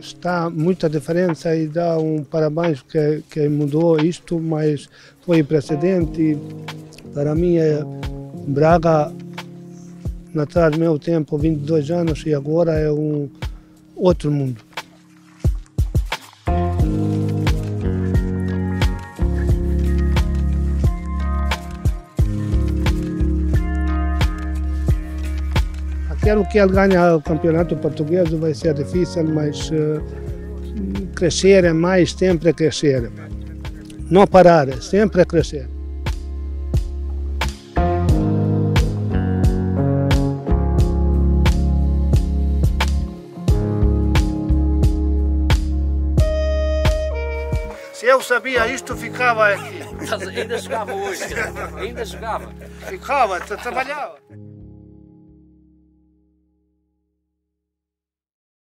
Está muita diferença e dá um parabéns que, que mudou isto, mas foi precedente. Para mim, é Braga, atrás do meu tempo, 22 anos, e agora é um outro mundo. Quero que ele ganhe o campeonato português, vai ser difícil, mas uh, crescer é mais, sempre crescer. Não parar, sempre crescer. Se eu sabia isto, ficava aqui. Ainda jogava hoje, ainda jogava. Ficava, trabalhava.